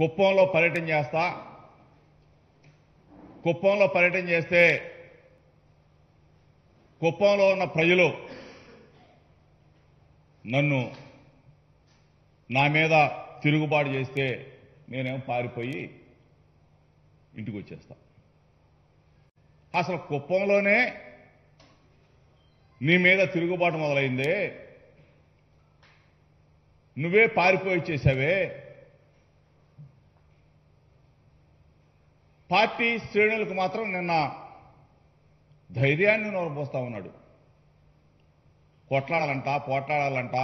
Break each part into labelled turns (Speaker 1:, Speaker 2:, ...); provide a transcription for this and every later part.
Speaker 1: కుప్పంలో పర్యటన చేస్తా. కుప్పంలో పర్యటన చేస్తే కుప్పంలో ఉన్న ప్రజలు నన్ను నా మీద తిరుగుబాటు చేస్తే నేనేమో పారిపోయి ఇంటికి వచ్చేస్తా. అసలు కుప్పంలోనే నీ మీద తిరుగుబాటు మొదలైందే. నువ్వే పారిపోయి చేశావే పార్టీ శ్రేణులకు మాత్రం నిన్న ధైర్యాన్ని నోరపోస్తా ఉన్నాడు. కొట్లాడాలంట పోట్లాడాలంట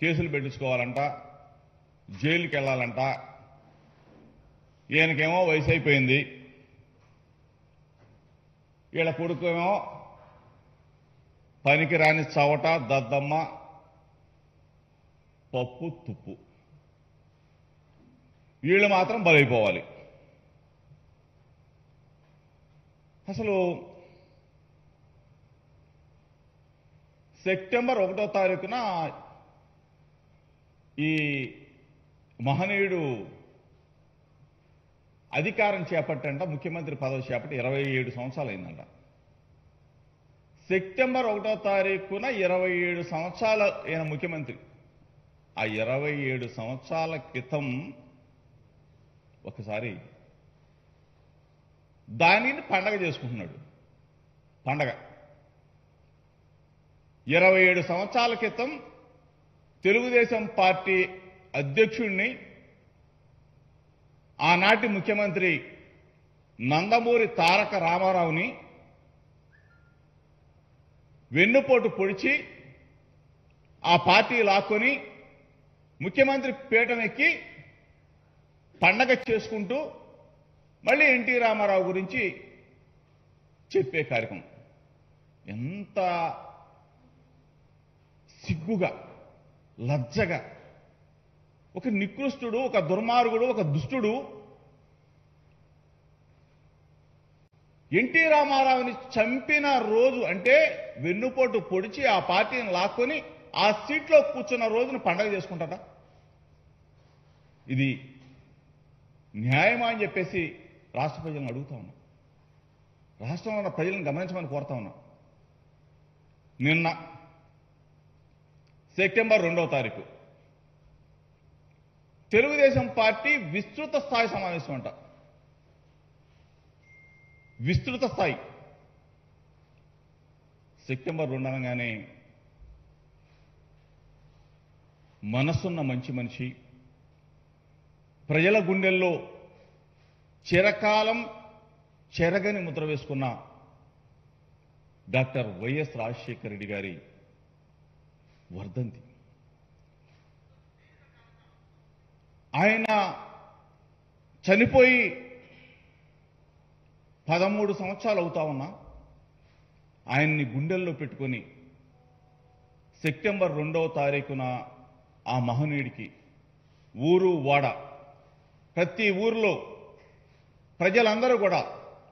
Speaker 1: కేసులు పెట్టించుకోవాలంట జైలుకి వెళ్ళాలంట. ఈయనకేమో వయసు అయిపోయింది. వీళ్ళ కొడుకేమో పనికి రాని చవట దద్దమ్మ పప్పు తుప్పు. వీళ్ళు మాత్రం బలైపోవాలి. అసలు సెప్టెంబర్ ఒకటో తారీఖున ఈ మహనీయుడు అధికారం చేపట్టంట ముఖ్యమంత్రి పదవి చేపట్టి ఇరవై ఏడు సంవత్సరాలు అయిందంట సెప్టెంబర్ ఒకటో తారీఖున ఇరవై ఏడు సంవత్సరాల ఈయన ముఖ్యమంత్రి. ఆ ఇరవై ఏడు సంవత్సరాల క్రితం ఒకసారి దానిని పండగ చేసుకుంటున్నాడు. పండగ. ఇరవై ఏడు సంవత్సరాల క్రితం తెలుగుదేశం పార్టీ అధ్యక్షుడిని ఆనాటి ముఖ్యమంత్రి నందమూరి తారక రామారావుని వెన్నుపోటు పొడిచి ఆ పార్టీ లాక్కొని ముఖ్యమంత్రి పీటనెక్కి పండగ చేసుకుంటూ మళ్ళీ ఎన్టీ రామారావు గురించి చెప్పే కార్యక్రమం. ఎంత సిగ్గుగా లజ్జగా. ఒక నికృష్టుడు ఒక దుర్మార్గుడు ఒక దుష్టుడు ఎన్టీ రామారావుని చంపిన రోజు అంటే వెన్నుపోటు పొడిచి ఆ పార్టీని లాక్కొని ఆ సీట్లో కూర్చున్న రోజున పండగ చేసుకుంటాడా? ఇది న్యాయమా అని చెప్పేసి రాష్ట్ర ప్రజలను అడుగుతా ఉన్నా. రాష్ట్రంలో ఉన్న ప్రజలను గమనించమని కోరుతా ఉన్నా. నిన్న సెప్టెంబర్ రెండవ తారీఖు తెలుగుదేశం పార్టీ విస్తృత స్థాయి సమావేశం అంట. విస్తృత స్థాయి. సెప్టెంబర్ రెండు అనగానే మనసున్న మంచి మనిషి ప్రజల గుండెల్లో చిరకాలం చెరగని ముద్ర వేసుకున్న డాక్టర్ వైఎస్ రాజశేఖర రెడ్డి గారి వర్ధంతి. ఆయన చనిపోయి పదమూడు సంవత్సరాలు అవుతా ఉన్నా ఆయన్ని గుండెల్లో పెట్టుకొని సెప్టెంబర్ రెండవ తారీఖున ఆ మహనీయుడికి ఊరు వాడ ప్రతి ఊరిలో ప్రజలందరూ కూడా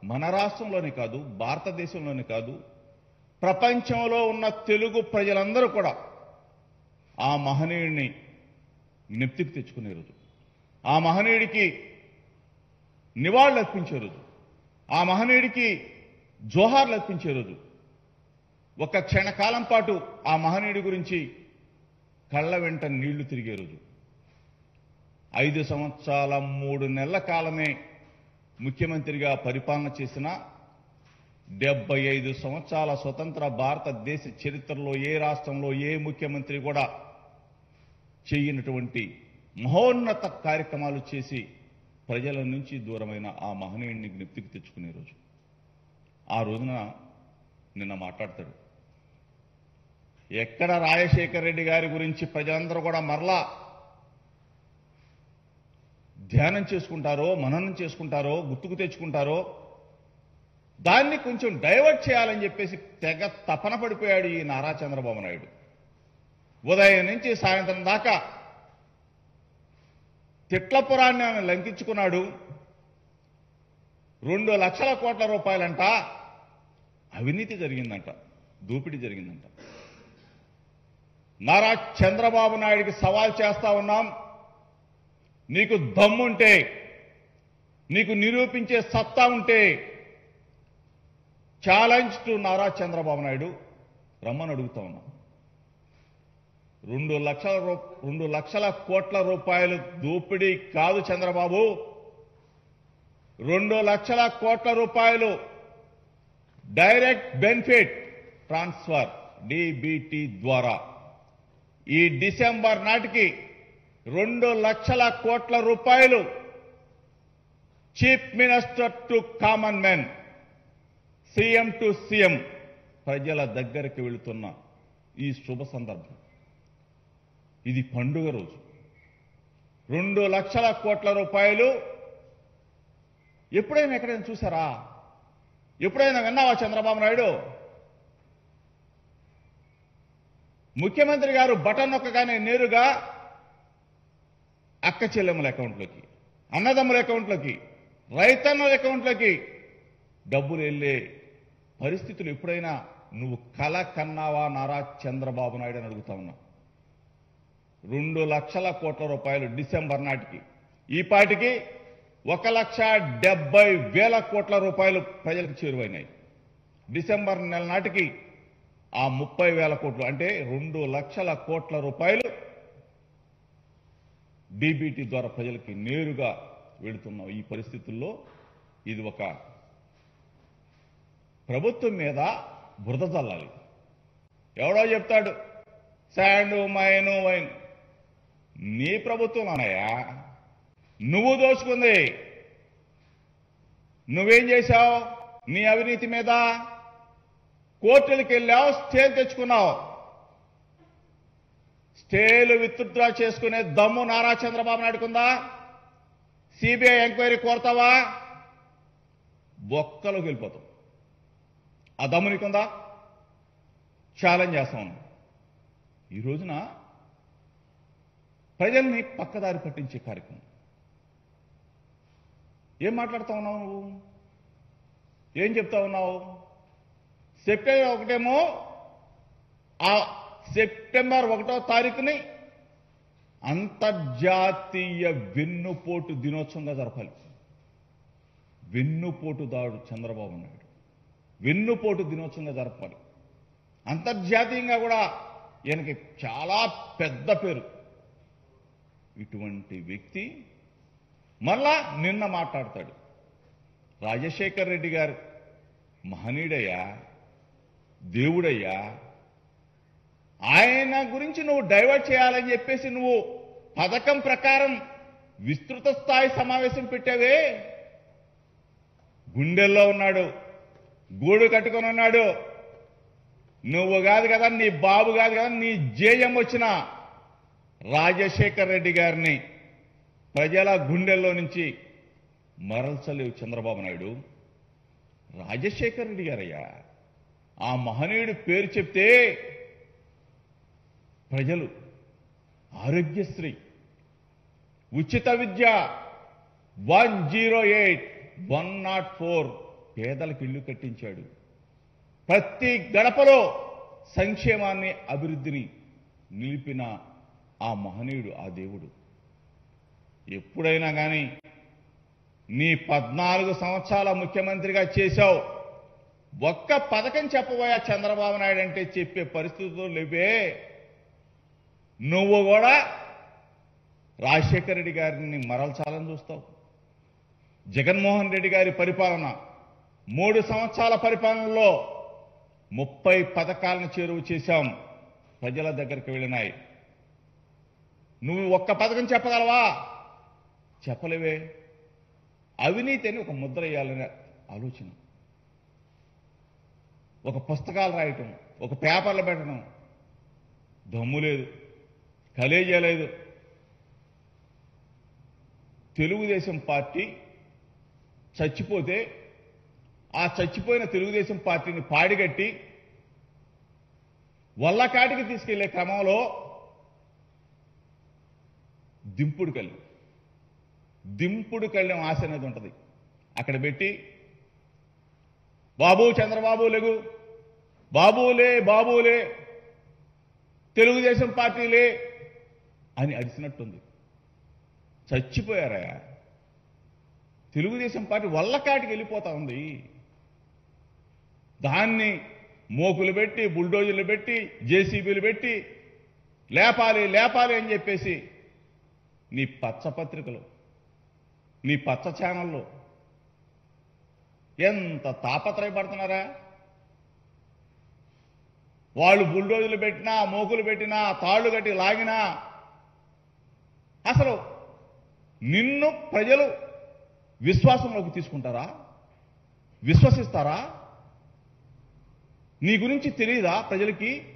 Speaker 1: మన రాష్ట్రంలోనే కాదు భారతదేశంలోనే కాదు ప్రపంచంలో ఉన్న తెలుగు ప్రజలందరూ కూడా ఆ మహనీయుడిని నెప్తికి తెచ్చుకునే రోజు ఆ మహనీయుడికి నివాళులు అర్పించే రోజు ఆ మహనీయుడికి జోహార్లు అర్పించే రోజు ఒక క్షణకాలం పాటు ఆ మహనీయుడి గురించి కళ్ళ వెంట నీళ్ళు తిరిగే రోజు. ఐదు సంవత్సరాల మూడు నెలల కాలమే ముఖ్యమంత్రిగా పరిపాలన చేసిన డెబ్బై ఐదు సంవత్సరాల స్వతంత్ర భారతదేశ చరిత్రలో ఏ రాష్ట్రంలో ఏ ముఖ్యమంత్రి కూడా చేయనటువంటి మహోన్నత కార్యక్రమాలు చేసి ప్రజల నుంచి దూరమైన ఆ మహనీయుడిని జ్ఞప్తికి తెచ్చుకునే రోజు. ఆ రోజున నిన్న మాట్లాడతాడు. ఎక్కడ రాజశేఖర రెడ్డి గారి గురించి ప్రజలందరూ కూడా మరలా ధ్యానం చేసుకుంటారో మననం చేసుకుంటారో గుర్తుకు తెచ్చుకుంటారో దాన్ని కొంచెం డైవర్ట్ చేయాలని చెప్పేసి తెగ తపన పడిపోయాడు ఈ నారా చంద్రబాబు నాయుడు. ఉదయం నుంచి సాయంత్రం దాకా తిట్లపురాన్ని ఆయన లంకించుకున్నాడు. రెండు లక్షల కోట్ల రూపాయలంట. అవినీతి జరిగిందంట దూపిడి జరిగిందంట. నారా చంద్రబాబు నాయుడికి సవాల్ చేస్తా ఉన్నాం. నీకు దమ్ముంటే నీకు నిరూపించే సత్తా ఉంటే ఛాలెంజ్ టు నారా చంద్రబాబు నాయుడు రమ్మని అడుగుతా ఉన్నాం. రెండు లక్షల రూ రెండు లక్షల కోట్ల రూపాయలు దోపిడీ కాదు చంద్రబాబు. రెండు లక్షల కోట్ల రూపాయలు డైరెక్ట్ బెనిఫిట్ ట్రాన్స్ఫర్ డిబిటి ద్వారా. ఈ డిసెంబర్ నాటికి రెండు లక్షల కోట్ల రూపాయలు chief minister to common men CM to CM ప్రజల దగ్గరికి వెళుతున్న ఈ శుభ సందర్భం. ఇది పండుగ రోజు. రెండు లక్షల కోట్ల రూపాయలు ఎప్పుడైనా ఎక్కడైనా చూసారా? ఎప్పుడైనా విన్నావా చంద్రబాబు నాయుడు? ముఖ్యమంత్రి గారు బటన్ నొక్కగానే నేరుగా అక్క చెల్లెమ్మల అకౌంట్లోకి అన్నదమ్ముల అకౌంట్లోకి రైతన్నుల అకౌంట్లోకి డబ్బులు వెళ్ళే పరిస్థితులు ఎప్పుడైనా నువ్వు కల కన్నావా నారా చంద్రబాబు నాయుడు అని అడుగుతా ఉన్నా. రెండు లక్షల కోట్ల రూపాయలు డిసెంబర్ నాటికి ఈ పాటికి ఒక లక్ష డెబ్బై వేల కోట్ల రూపాయలు ప్రజలకు చేరువైనాయి. డిసెంబర్ నెల నాటికి ఆ ముప్పై వేల కోట్లు అంటే రెండు లక్షల కోట్ల రూపాయలు డీబీటీ ద్వారా ప్రజలకి నేరుగా వెళుతున్న ఈ పరిస్థితుల్లో ఇది ఒక ప్రభుత్వం మీద బురద చల్లాలి ఎవడో చెప్తాడు శాండ్ మైను వైన్. నీ ప్రభుత్వం అన్నయ్యా నువ్వు దోచుకుంది. నువ్వేం చేశావు? నీ అవినీతి మీద కోర్టులకు వెళ్ళావు స్టేలు తెచ్చుకున్నావు. స్టేలు విత్డ్రా చేసుకునే దమ్ము నారా చంద్రబాబు నాయుడుకుందా సిబిఐ ఎంక్వైరీ కోరతావా? బొక్కలోకి వెళ్ళిపోతాం. ఆ దమ్ము నీకుందా? ఛాలెంజ్ చేస్తా ఉన్నాం. ఈ రోజున ప్రజల్ని పక్కదారి పట్టించే కార్యక్రమం. ఏం మాట్లాడుతా ఉన్నావు నువ్వు? ఏం చెప్తా ఉన్నావు? చెప్పే ఒకటేమో ఆ సెప్టెంబర్ ఒకటో తారీఖుని అంతర్జాతీయ వెన్నుపోటు దినోత్సవంగా జరపాలి. వెన్నుపోటు దాడు చంద్రబాబు నాయుడు. వెన్నుపోటు దినోత్సవంగా జరపాలి. అంతర్జాతీయంగా కూడా ఈయనకి చాలా పెద్ద పేరు. ఇటువంటి వ్యక్తి మళ్ళా నిన్న మాట్లాడతాడు. రాజశేఖర్ రెడ్డి గారు మహనీయుడయ్యా దేవుడయ్యా ఆయన గురించి నువ్వు డైవర్ట్ చేయాలని చెప్పేసి నువ్వు పథకం ప్రకారం విస్తృత స్థాయి సమావేశం పెట్టావే. గుండెల్లో ఉన్నాడు గూడు కట్టుకొని ఉన్నాడు. నువ్వు కాదు కదా నీ బాబు కాదు కదా నీ జేయం వచ్చిన రాజశేఖర్ రెడ్డి గారిని ప్రజల గుండెల్లో నుంచి మరల్చలేవు చంద్రబాబు నాయుడు. రాజశేఖర్ రెడ్డి గారయ్యా ఆ మహనీయుడి పేరు చెప్తే ప్రజలు ఆరోగ్యశ్రీ ఉచిత విద్య one zero eight one not four పేదలకు ఇల్లు కట్టించాడు. ప్రతి గడపలో సంక్షేమాన్ని అభివృద్ధిని నిలిపిన ఆ మహనీయుడు ఆ దేవుడు. ఎప్పుడైనా కానీ నీ పద్నాలుగు సంవత్సరాల ముఖ్యమంత్రిగా చేశావు. ఒక్క పథకం చెప్పబోయా చంద్రబాబు నాయుడు అంటే చెప్పే పరిస్థితులు లేవే. నువ్వు కూడా రాజశేఖర రెడ్డి గారిని మరల్చాలని చూస్తావు. జగన్మోహన్ రెడ్డి గారి పరిపాలన మూడు సంవత్సరాల పరిపాలనలో ముప్పై పథకాలను చేరువు చేశాం. ప్రజల దగ్గరికి వెళ్ళినాయి. నువ్వు ఒక్క పథకం చెప్పగలవా? చెప్పలేవే. అవినీతి అని ఒక ముద్ర వేయాలనే ఆలోచన. ఒక పుస్తకాలు రాయటం ఒక పేపర్లు పెట్టడం. దమ్ము లేదు. కలేజా లేదు తెలుగుదేశం పార్టీ చచ్చిపోతే ఆ చచ్చిపోయిన తెలుగుదేశం పార్టీని పాడిగట్టి వల్లకాటికి తీసుకెళ్ళే క్రమంలో దింపుడు కళ్ళు దింపుడు కళ్ళెం ఆశ అనేది ఉంటుంది. అక్కడ పెట్టి బాబు చంద్రబాబు లేగు బాబులే బాబులే తెలుగుదేశం పార్టీలే అని అరిసినట్టుంది. చచ్చిపోయారా తెలుగుదేశం పార్టీ వల్లకాటికి వెళ్ళిపోతా ఉంది. దాన్ని మోకులు పెట్టి బుల్డోజర్లు పెట్టి జేసీబీలు పెట్టి లేపాలి లేపాలి అని చెప్పేసి నీ పచ్చ పత్రికలు నీ పచ్చ ఛానళ్ళు ఎంత తాపత్రయపడుతున్నారా? వాళ్ళు బుల్డోజర్లు పెట్టినా మోకులు పెట్టినా తాళ్ళు కట్టి లాగినా అసలు నిన్ను ప్రజలు విశ్వాసంలోకి తీసుకుంటారా? విశ్వసిస్తారా? నీ గురించి తెలియదా ప్రజలకి?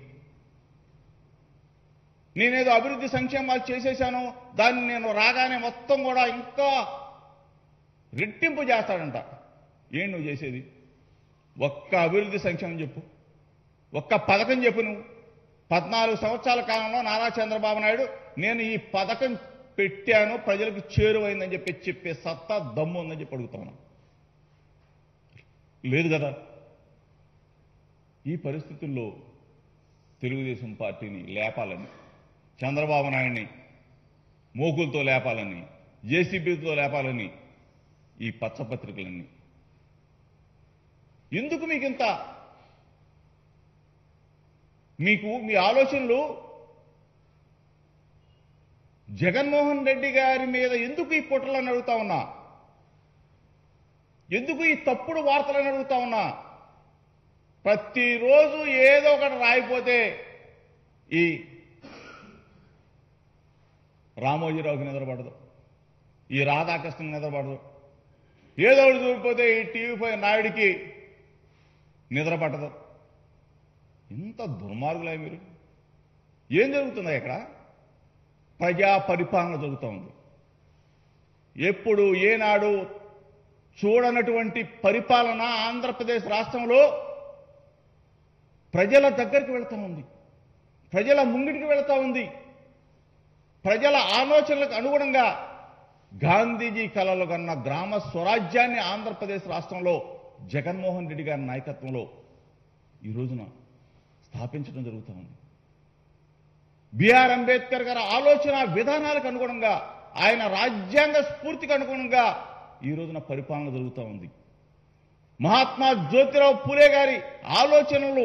Speaker 1: నేనేదో అభివృద్ధి సంక్షేమాలు చేసేసాను దాన్ని నేను రాగానే మొత్తం కూడా ఇంకా రెట్టింపు చేస్తాడంట. ఏం నువ్వు చేసేది? ఒక్క అభివృద్ధి సంక్షేమం చెప్పు. ఒక్క పథకం చెప్పు నువ్వు. పద్నాలుగు సంవత్సరాల కాలంలో నారా చంద్రబాబు నాయుడు నేను ఈ పథకం పెట్టాను ప్రజలకు చేరువైందని చెప్పి చెప్పే సత్తా దమ్ము ఉందని చెప్పి అడుగుతాను లేదు కదా? ఈ పరిస్థితుల్లో తెలుగుదేశం పార్టీని లేపాలని చంద్రబాబు నాయుడిని మోకులతో లేపాలని జేసీబీతో లేపాలని ఈ పచ్చపత్రికలన్నీ. ఎందుకు మీకు ఇంత మీకు మీ ఆలోచనలు జగన్మోహన్ రెడ్డి గారి మీద ఎందుకు ఈ పుట్టలని అడుగుతా ఉన్నా? ఎందుకు ఈ తప్పుడు వార్తలను అడుగుతా ఉన్నా? ప్రతిరోజు ఏదో ఒకటి రాయిపోతే ఈ రామోజీరావుకి నిద్రపడదు. ఈ రాధాకృష్ణకి నిద్రపడదు. ఏదో ఒకటి దూరిపోతే ఈ టీవీ పై నాయుడికి నిద్ర పట్టదు ఇంత దుర్మార్గులే మీరు. ఏం జరుగుతుందా ఇక్కడ? ప్రజా పరిపాలన జరుగుతూ ఉంది ఎప్పుడు ఏనాడు చూడనటువంటి పరిపాలన ఆంధ్రప్రదేశ్ రాష్ట్రంలో ప్రజల దగ్గరికి వెళ్తా ఉంది. ప్రజల ముంగిటికి వెళ్తా ఉంది. ప్రజల ఆలోచనలకు అనుగుణంగా గాంధీజీ కలలు కన్న గ్రామ స్వరాజ్యాన్ని ఆంధ్రప్రదేశ్ రాష్ట్రంలో జగన్మోహన్ రెడ్డి గారి నాయకత్వంలో ఈ రోజున స్థాపించడం జరుగుతూ ఉంది. బిఆర్ అంబేద్కర్ గారి ఆలోచన విధానాలకు అనుగుణంగా ఆయన రాజ్యాంగ స్ఫూర్తికి అనుగుణంగా ఈ రోజున పరిపాలన జరుగుతూ ఉంది. మహాత్మా జ్యోతిరావు పూలే గారి ఆలోచనలు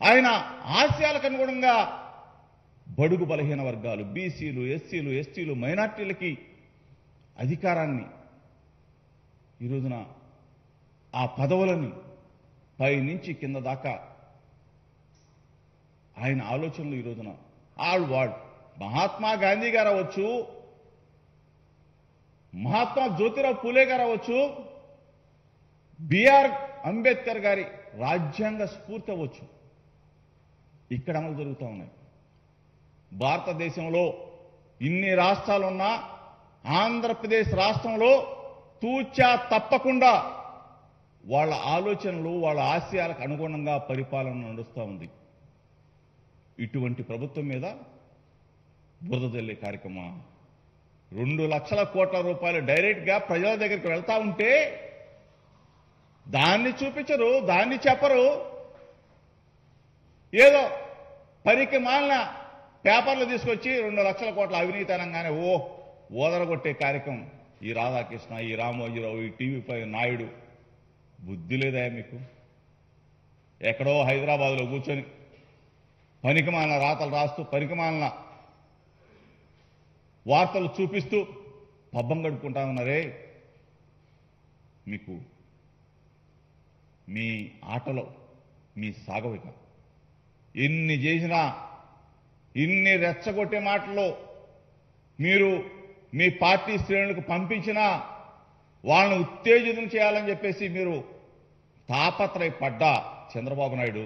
Speaker 1: ఆయన ఆశయాలకు అనుగుణంగా బడుగు బలహీన వర్గాలు బీసీలు ఎస్సీలు ఎస్టీలు మైనార్టీలకి అధికారాన్ని ఈ రోజున ఆ పదవులని పై నుంచి కింద దాకా ఆయన ఆలోచనలు ఈ రోజున ఆల్ వాడు మహాత్మా గాంధీ గారు అవ్వచ్చు మహాత్మా జ్యోతిరావు పూలే గారు అవ్వచ్చు బిఆర్ అంబేద్కర్ గారి రాజ్యాంగ స్ఫూర్తి అవ్వచ్చు. ఇక్కడ అమలు జరుగుతూ ఉన్నాయి. భారతదేశంలో ఇన్ని రాష్ట్రాలున్నా ఆంధ్రప్రదేశ్ రాష్ట్రంలో తూచా తప్పకుండా వాళ్ళ ఆలోచనలు వాళ్ళ ఆశయాలకు అనుగుణంగా పరిపాలన నడుస్తూ ఉంది. ఇటువంటి ప్రభుత్వం మీద బురద జల్లే కార్యక్రమం రెండు లక్షల కోట్ల రూపాయలు డైరెక్ట్గా ప్రజల దగ్గరికి వెళ్తా ఉంటే దాన్ని చూపించరు దాన్ని చెప్పరు. ఏదో పనికి మాలిన పేపర్లు తీసుకొచ్చి రెండు లక్షల కోట్ల అవినీతి అనగానే ఓ ఓదరగొట్టే కార్యక్రమం. ఈ రాధాకృష్ణ ఈ రామోజీరావు ఈ టీవీపై నాయుడు బుద్ధి లేదా మీకు? ఎక్కడో హైదరాబాద్లో కూర్చొని పనికిమాలిన రాతలు రాస్తూ పనికిమాలిన వార్తలు చూపిస్తూ పబ్బం గడుపుకుంటా ఉన్నారే? మీకు మీ ఆటలో మీ సాగవిక. ఎన్ని చేసినా ఇన్ని రెచ్చగొట్టే మాటలు మీరు మీ పార్టీ శ్రేణులకు పంపించినా వాళ్ళని ఉత్తేజితం చేయాలని చెప్పేసి మీరు తాపత్రయపడ్డా చంద్రబాబు నాయుడు.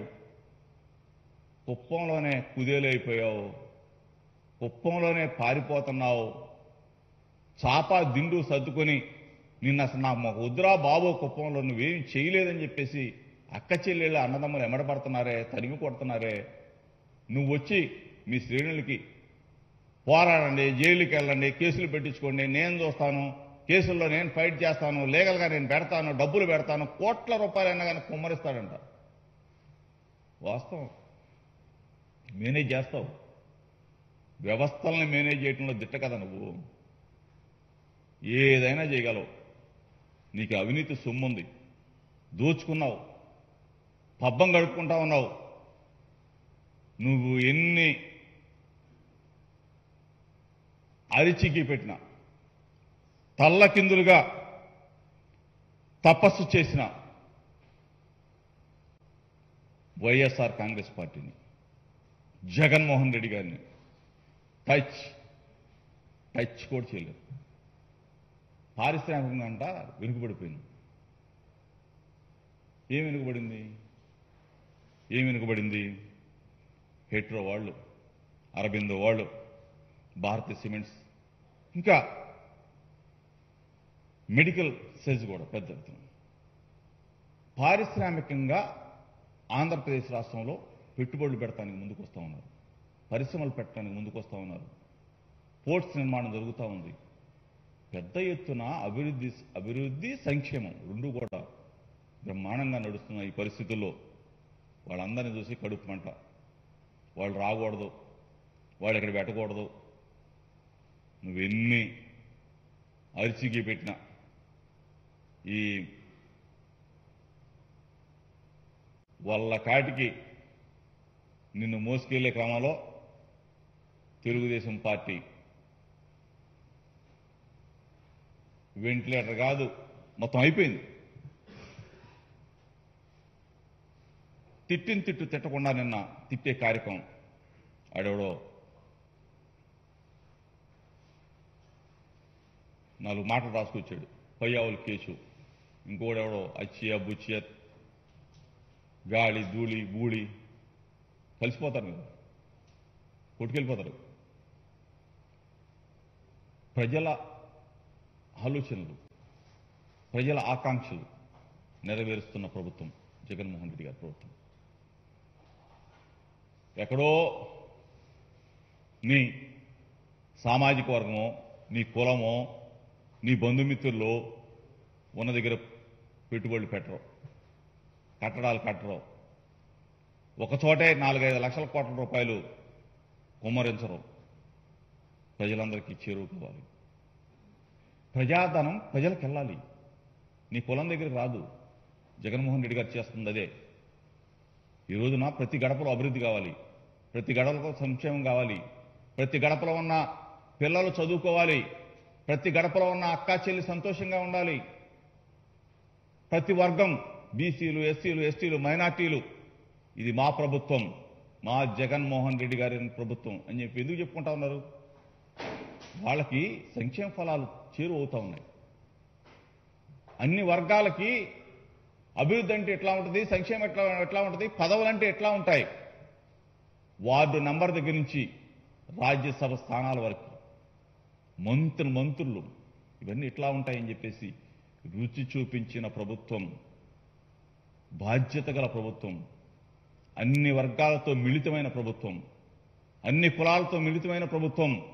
Speaker 1: కుప్పంలోనే కుదేలైపోయావు కుప్పంలోనే పారిపోతున్నావు. చాప దిండు సర్దుకొని నిన్న అసలు నాకు మాకు వద్దురా బాబు కుప్పంలో నువ్వేం చేయలేదని చెప్పేసి అక్క చెల్లెళ్ళు అన్నదమ్ములు ఎమడబడుతున్నారే తరిమి కొడుతున్నారే. నువ్వు వచ్చి మీ శ్రేణులకి పోరాడండి జైలుకి వెళ్ళండి కేసులు పెట్టించుకోండి నేను చూస్తాను కేసుల్లో నేను ఫైట్ చేస్తాను లీగల్గా నేను పెడతాను డబ్బులు పెడతాను కోట్ల రూపాయలైనా కానీ కుమ్మరిస్తాడంట. వాస్తవం. మేనేజ్ చేస్తావు. వ్యవస్థల్ని మేనేజ్ చేయటంలో దిట్ట కదా నువ్వు. ఏదైనా చేయగలవు. నీకు అవినీతి సొమ్ముంది. దోచుకున్నావు. పబ్బం గడుపుకుంటా ఉన్నావు. నువ్వు ఎన్ని అరిచికి పెట్టినా తల్లకిందులుగా తపస్సు చేసిన వైఎస్ఆర్ కాంగ్రెస్ పార్టీని జగన్మోహన్ రెడ్డి గారిని. టచ్. టచ్ కూడా చేయలేదు. పారిశ్రామికంగా అంట వెనుకబడిపోయింది. ఏం వెనుకబడింది? ఏం వెనుకబడింది? హెట్రో వాళ్ళు అరబిందో వాళ్ళు భారతీయ సిమెంట్స్ ఇంకా మెడికల్ సెజ్ కూడా పెద్ద పారిశ్రామికంగా ఆంధ్రప్రదేశ్ రాష్ట్రంలో పెట్టుబడులు పెట్టడానికి ముందుకు వస్తూ ఉన్నారు. పరిశ్రమలు పెట్టడానికి ముందుకు వస్తూ ఉన్నారు. పోర్ట్స్ నిర్మాణం జరుగుతూ ఉంది. పెద్ద ఎత్తున అభివృద్ధి అభివృద్ధి సంక్షేమం రెండు కూడా బ్రహ్మాండంగా నడుస్తున్న ఈ పరిస్థితుల్లో. వాళ్ళందరినీ చూసి కడుపు మంట. వాళ్ళు రాకూడదు. వాళ్ళు ఇక్కడ పెట్టకూడదు. నువ్వెన్ని అరిచికి పెట్టిన ఈ వాళ్ళ కాటికి నిన్ను మోసుకెళ్ళే క్రమంలో తెలుగుదేశం పార్టీ వెంటిలేటర్ కాదు మొత్తం అయిపోయింది. తిట్టిన తిట్టు తిట్టకుండా నిన్న తిట్టే కార్యక్రమం ఆడెవడో నాలుగు మాటలు రాసుకొచ్చాడు. పయ్యావుల కేసు ఇంకోడెవడో అచ్చియా బుచ్చియా గాలి ధూళి బూడి కలిసిపోతారు మీరు కొట్టుకెళ్ళిపోతారు. ప్రజల ఆలోచనలు ప్రజల ఆకాంక్షలు నెరవేరుస్తున్న ప్రభుత్వం జగన్మోహన్ రెడ్డి గారి ప్రభుత్వం. ఎక్కడో నీ సామాజిక వర్గమో నీ కులమో నీ బంధుమిత్రుల్లో ఉన్న దగ్గర పెట్టుబడులు పెట్టరు. కట్టడాలు కట్టరు. ఒక చోటే నాలుగైదు లక్షల కోట్ల రూపాయలు కుమ్మరించరు. ప్రజలందరికీ చేరుకోవాలి ప్రజాధనం ప్రజలకు వెళ్ళాలి నీ కులం దగ్గరికి రాదు. జగన్మోహన్ రెడ్డి గారు చేస్తుంది అదే. ఈ రోజున ప్రతి గడపలో అభివృద్ధి కావాలి. ప్రతి గడపలో సంక్షేమం కావాలి. ప్రతి గడపలో ఉన్న పిల్లలు చదువుకోవాలి. ప్రతి గడపలో ఉన్న అక్కా చెల్లి సంతోషంగా ఉండాలి. ప్రతి వర్గం బీసీలు ఎస్సీలు ఎస్టీలు మైనార్టీలు ఇది మా ప్రభుత్వం మా జగన్మోహన్ రెడ్డి గారి ప్రభుత్వం అని చెప్పి ఎందుకు చెప్పుకుంటా ఉన్నారు? వాళ్ళకి సంక్షేమ ఫలాలు చేరువవుతా ఉన్నాయి. అన్ని వర్గాలకి అభివృద్ధి అంటే ఎట్లా ఉంటుంది? సంక్షేమం ఎట్లా ఎట్లా ఉంటుంది? పదవులు అంటే ఎట్లా ఉంటాయి? వార్డు నంబర్ దగ్గర నుంచి రాజ్యసభ స్థానాల వరకు మంత్రులు మంత్రులు ఇవన్నీ ఎట్లా ఉంటాయని చెప్పేసి రుచి చూపించిన ప్రభుత్వం బాధ్యత గల ప్రభుత్వం అన్ని వర్గాలతో మిళితమైన ప్రభుత్వం అన్ని కులాలతో మిళితమైన ప్రభుత్వం.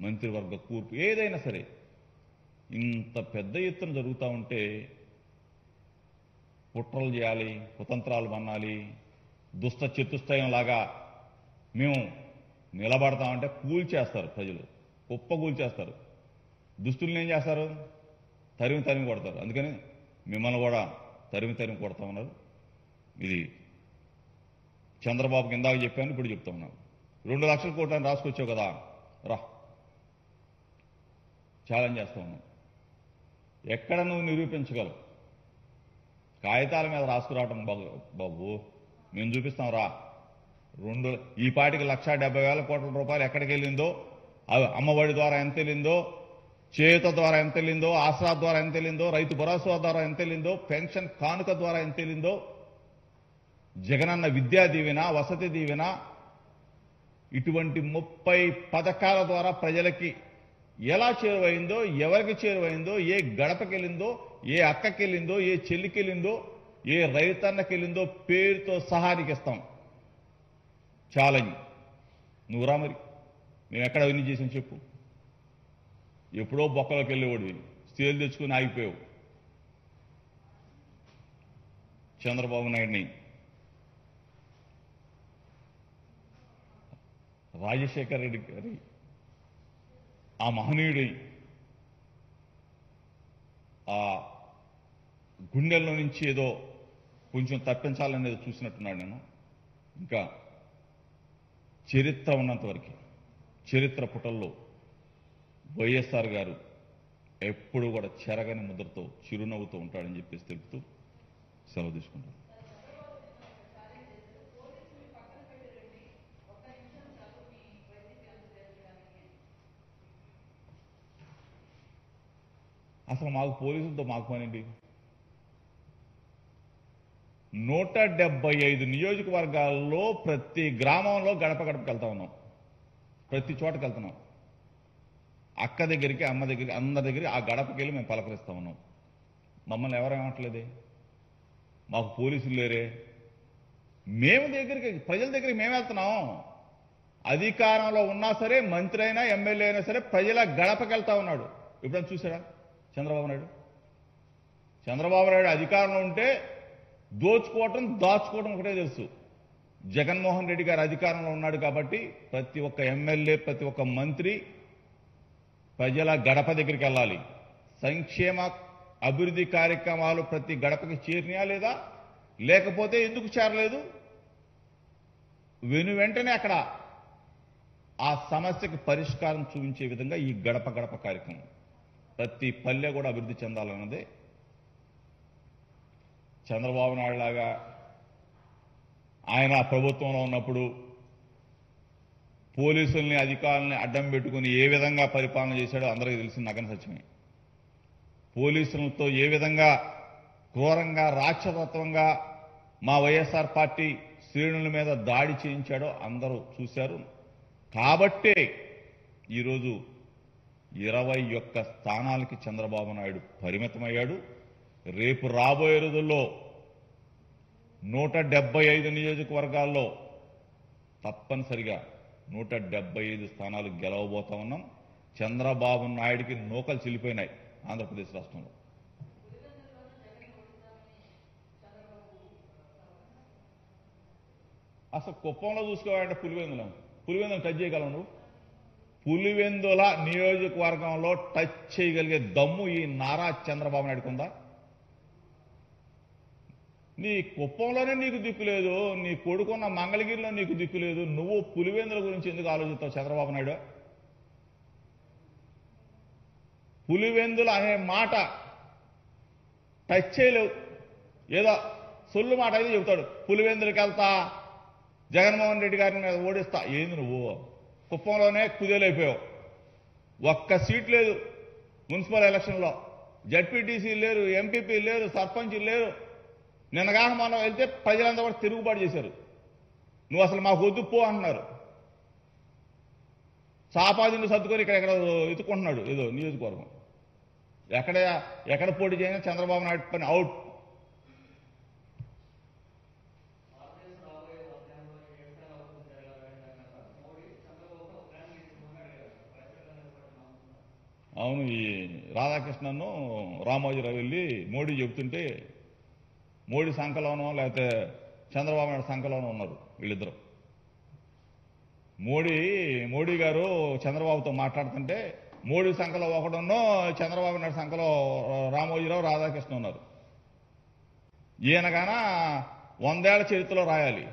Speaker 1: మంత్రివర్గ కూర్పు ఏదైనా సరే ఇంత పెద్ద ఎత్తున జరుగుతూ ఉంటే కుట్రలు చేయాలి కుతంత్రాలు మన్నాలి దుష్ట చతుష్టయం లాగా మేము నిలబడతామంటే కూల్చేస్తారు ప్రజలు కుప్ప కూల్చేస్తారు. దుస్తుల్ని ఏం చేస్తారు? తరిమి తరిమి కొడతారు. అందుకని మిమ్మల్ని కూడా తరిమి తరిమి కొడతా ఉన్నారు. ఇది చంద్రబాబుకి ఇందాక చెప్పాను ఇప్పుడు చెప్తా ఉన్నాను. రెండు లక్షల కోట్లని రాసుకొచ్చావు కదా రా. ఛాలెంజ్ చేస్తా ఉన్నాం ఎక్కడ నువ్వు నిరూపించగలవు? కాగితాల మీద రాసుకురావటం బాబు బాబు. మేము చూపిస్తాం రా. రెండు ఈ పాటికి లక్ష డెబ్బై వేల కోట్ల రూపాయలు ఎక్కడికి వెళ్ళిందో అమ్మఒడి ద్వారా ఎంత వెళ్ళిందో చేయుత ద్వారా ఎంత వెళ్ళిందో ఆసరా ద్వారా ఎంత వెళ్ళిందో రైతు భరోసా ద్వారా ఎంత వెళ్ళిందో పెన్షన్ కానుక ద్వారా ఎంత వెళ్ళిందో జగనన్న విద్యా దీవెన వసతి దీవెన ఇటువంటి ముప్పై పథకాల ద్వారా ప్రజలకి ఎలా చేరువైందో ఎవరికి చేరువైందో ఏ గడపకెళ్ళిందో ఏ అక్కకెళ్ళిందో ఏ చెల్లికెళ్ళిందో ఏ రైతన్నకెళ్ళిందో పేరుతో సహానికిస్తాం. ఇస్తాం ఛాలెంజ్ నువ్వు రా మరి. మేము ఎక్కడ అవన్నీ చేసాం చెప్పు. ఎప్పుడో బొక్కలోకి వెళ్ళేవాడివి స్టీల్ తెచ్చుకుని ఆగిపోయావు. చంద్రబాబు నాయుడిని రాజశేఖర రెడ్డి గారి ఆ మహనీయుడి ఆ గుండెల్లో నుంచి ఏదో కొంచెం తప్పించాలనేది చూసినట్టున్నాడు నేను. ఇంకా చరిత్ర ఉన్నంతవరకు చరిత్ర పుటల్లో వైఎస్ఆర్ గారు ఎప్పుడు కూడా చెరగని ముద్రతో చిరునవ్వుతో ఉంటాడని చెప్పేసి తెలుపుతూ సెలవు తీసుకుంటాను. అసలు మాకు పోలీసులతో మాకు పనండి నూట డెబ్బై ఐదు నియోజకవర్గాల్లో ప్రతి గ్రామంలో గడప గడపకి వెళ్తా ఉన్నాం. ప్రతి చోటకి వెళ్తున్నాం. అక్క దగ్గరికి అమ్మ దగ్గరికి అందరి దగ్గరికి ఆ గడపకి వెళ్ళి మేము పలకరిస్తా ఉన్నాం. మమ్మల్ని ఎవరేమట్లేదే మాకు పోలీసులు లేరే? మేము దగ్గరికి ప్రజల దగ్గరికి మేము వెళ్తున్నాం. అధికారంలో ఉన్నా సరే మంత్రి అయినా ఎమ్మెల్యే అయినా సరే ప్రజల గడపకెళ్తా ఉన్నాడు. ఎప్పుడైనా చూసారా చంద్రబాబు నాయుడు. చంద్రబాబు నాయుడు అధికారంలో ఉంటే దోచుకోవటం దాచుకోవటం ఒకటే తెలుసు. జగన్మోహన్ రెడ్డి గారు అధికారంలో ఉన్నాడు కాబట్టి ప్రతి ఒక్క ఎమ్మెల్యే ప్రతి ఒక్క మంత్రి ప్రజల గడప దగ్గరికి వెళ్ళాలి. సంక్షేమ అభివృద్ధి కార్యక్రమాలు ప్రతి గడపకి చేరినాయా లేదా? లేకపోతే ఎందుకు చేరలేదు? వెను వెంటనే అక్కడ ఆ సమస్యకి పరిష్కారం చూపించే విధంగా ఈ గడప గడప కార్యక్రమం. ప్రతి పల్లె కూడా అభివృద్ధి చెందాలన్నదే చంద్రబాబు నాయుడు లాగా ఆయన ప్రభుత్వంలో ఉన్నప్పుడు పోలీసుల్ని అధికారుల్ని అడ్డం పెట్టుకుని ఏ విధంగా పరిపాలన చేశాడో అందరికీ తెలిసిన నగన సత్యమే. పోలీసులతో ఏ విధంగా క్రూరంగా రాక్షసత్వంగా మా వైఎస్ఆర్ పార్టీ శ్రేణుల మీద దాడి చేయించాడో అందరూ చూశారు. కాబట్టే ఈరోజు ఇరవై ఒక్క స్థానాలకి చంద్రబాబు నాయుడు పరిమితమయ్యాడు. రేపు రాబోయే రోజుల్లో నూట డెబ్బై ఐదు నియోజకవర్గాల్లో తప్పనిసరిగా నూట డెబ్బై ఐదు స్థానాలు గెలవబోతా ఉన్నాం. చంద్రబాబు నాయుడికి నూకలు చిల్లిపోయినాయి ఆంధ్రప్రదేశ్ రాష్ట్రంలో. అసలు కుప్పంలో చూసుకోవాలంటే పులివెందులం. పులివెందులం టచ్ చేయగలవు నువ్వు? పులివెందుల నియోజకవర్గంలో టచ్ చేయగలిగే దమ్ము ఈ నారా చంద్రబాబు నాయుడుకుందా నీ కుప్పంలోనే నీకు దిక్కు లేదు నీ కొడుకున్న మంగళగిరిలో నీకు దిక్కు లేదు నువ్వు పులివెందుల గురించి ఎందుకు ఆలోచిస్తావు చంద్రబాబు నాయుడు? పులివెందులు అనే మాట టచ్ చేయలేవు. ఏదో సొల్లు మాట అయితే చెబుతాడు పులివెందులకి వెళ్తా జగన్మోహన్ రెడ్డి గారిని ఓడిస్తా. ఏంది నువ్వు? కుప్పంలోనే కుదేలైపోయావు. ఒక్క సీట్ లేదు మున్సిపల్ ఎలక్షన్లో. జడ్పీటీసీ లేరు ఎంపీపీ లేరు సర్పంచ్ లేరు. నిన్నగాక మనం వెళ్తే ప్రజలంతా కూడా తిరుగుబాటు చేశారు. నువ్వు అసలు మాకు వద్దు పో అంటున్నారు. సాపాదిని సర్దుకొని ఇక్కడ ఎక్కడ ఎత్తుకుంటున్నాడు ఏదో నియోజకవర్గం. ఎక్కడ ఎక్కడ పోటీ చేయనా చంద్రబాబు నాయుడు పని అవుట్. అవును ఈ రాధాకృష్ణను రామోజీరావు వెళ్ళి మోడీ చెబుతుంటే మోడీ సంకలోనో లేకపోతే చంద్రబాబు నాయుడు సంకలోనో ఉన్నారు వీళ్ళిద్దరు. మోడీ మోడీ గారు చంద్రబాబుతో మాట్లాడుతుంటే మోడీ సంఖలో ఒకడున్నో చంద్రబాబు నాయుడు సంఖలో రామోజీరావు రాధాకృష్ణ ఉన్నారు ఈయనగాన వందేళ్ళ చరిత్రలో రాయాలి.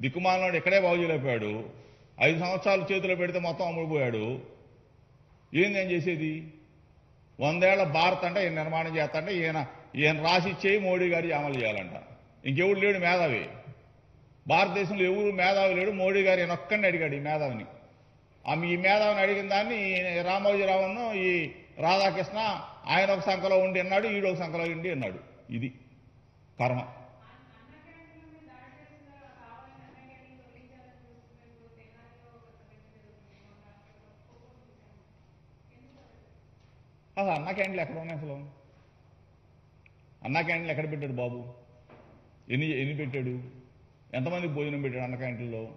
Speaker 1: దిక్కుమాలనాడు ఇక్కడే బాగుజీలైపోయాడు ఐదు సంవత్సరాలు చేతిలో పెడితే మొత్తం అమ్ముడిపోయాడు. ఏంది ఏం చేసేది? వందేళ్ళ భారత్ అంటే ఈయన నిర్మాణం చేస్తాంటే ఈయన ఈయన రాసి ఇచ్చేయి మోడీ గారి అమలు చేయాలంట. ఇంకెవడు లేడు మేధావి. భారతదేశంలో ఎవరు మేధావి లేడు? మోడీ గారు ఈయన ఒక్కడిని అడిగాడు ఈ మేధావిని. ఆమె ఈ మేధావిని అడిగిన దాన్ని రామోజీరావును ఈ రాధాకృష్ణ ఆయన ఒక సంఖలో ఉండి అన్నాడు ఈడు ఒక సంఖలో ఉండి అన్నాడు. ఇది కర్మ. అసలు అన్న క్యాండిల్ ఎక్కడ ఉన్నాయి అసలు? అన్న క్యాండిల్ ఎక్కడ పెట్టాడు బాబు? ఎన్ని ఎన్ని పెట్టాడు? ఎంతమందికి భోజనం పెట్టాడు అన్న క్యాంటీన్లో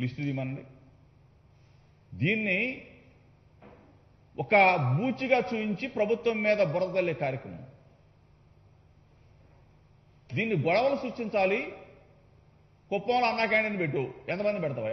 Speaker 1: లిస్టు తీయమనండి. దీన్ని ఒక బూచిగా చూపించి ప్రభుత్వం మీద బురదల్లే కార్యక్రమం. దీన్ని గొడవలు సృష్టించాలి. కుప్పంలో అన్నా క్యాంటీన్ పెట్టు. ఎంతమంది పెడతావా